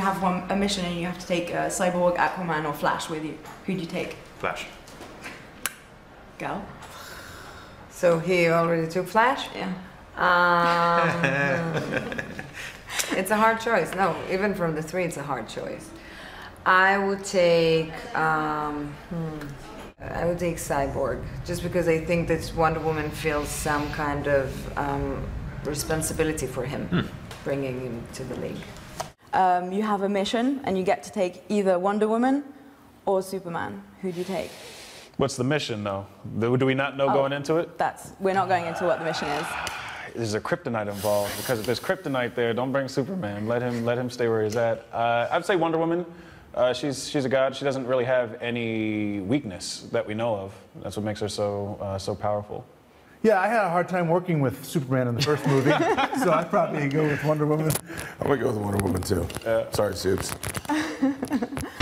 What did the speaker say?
have one a mission and you have to take uh, Cyborg, Aquaman, or Flash with you. Who do you take? Flash. Gal? So he already took Flash? Yeah. Um, it's a hard choice. No, even from the three, it's a hard choice. I would take. Um, hmm, I would take Cyborg, just because I think that Wonder Woman feels some kind of um, responsibility for him, bringing him to the league. Um, you have a mission and you get to take either Wonder Woman or Superman. Who do you take? What's the mission, though? Do we not know Oh. going into it? That's we're not going into what the mission is. There's a kryptonite involved because if there's kryptonite there, don't bring Superman. Let him let him stay where he's at. Uh, I'd say Wonder Woman. Uh, she's she's a god. She doesn't really have any weakness that we know of. That's what makes her so uh, so powerful. Yeah, I had a hard time working with Superman in the first movie, so I'd probably go with Wonder Woman. I'm gonna go with Wonder Woman too. Sorry, Soups.